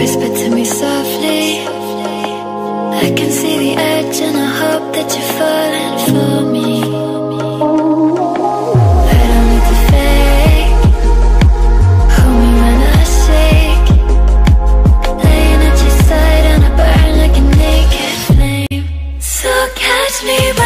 Whisper to me softly. I can see the edge and I hope that you're falling for me. I don't need fake. Hold me when I Laying at your side and I burn like a naked flame. So catch me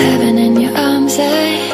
Heaven in your arms, I